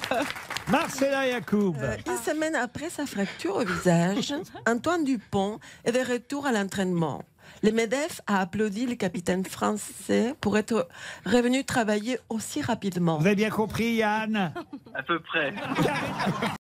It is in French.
Marcella Yacoub. Euh, une semaine après sa fracture au visage, Antoine Dupont est de retour à l'entraînement. Le MEDEF a applaudi le capitaine français pour être revenu travailler aussi rapidement. Vous avez bien compris, Yann? À peu près.